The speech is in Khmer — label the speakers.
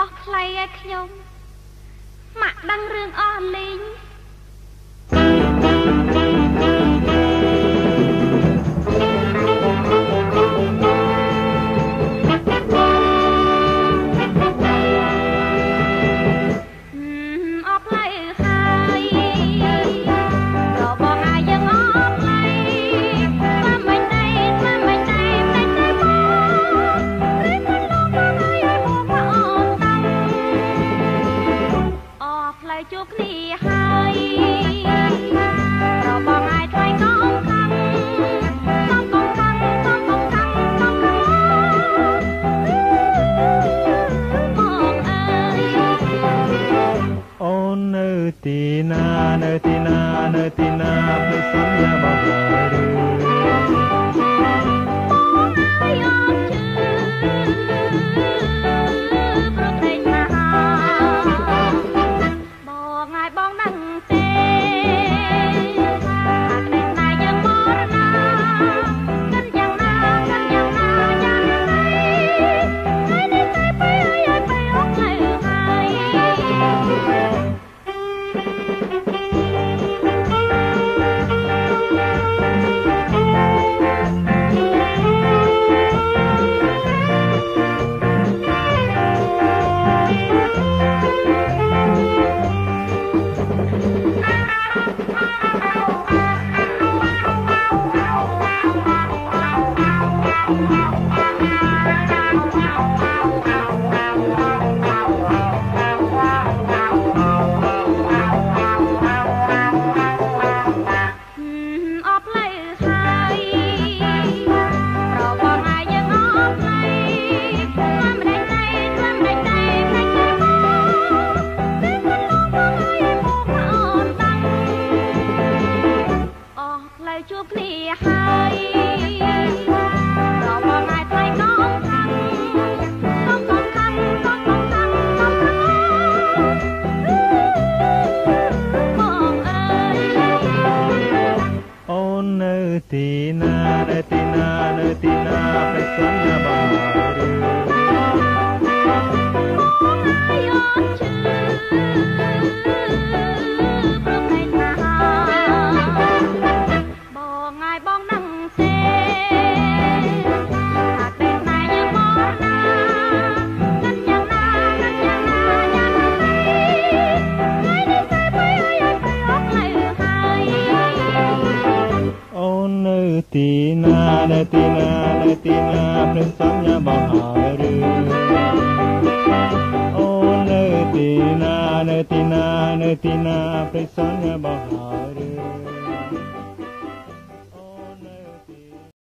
Speaker 1: អស់ថ្លៃឲ្យខ្ញុំម៉ាក់ដឹងរឿងអស់លី គ្នាហើយរបងអាយថ្លៃកងខាងសំកងខាងសំកងខាងសំកងមកអើយ
Speaker 2: អូននៅទីណានៅទីណានៅទីណាព្រោះសន្យាបងហើយ තේනරතේ tina na tina na tina prisamnya baharu oh na tina na tina na tina prisamnya baharu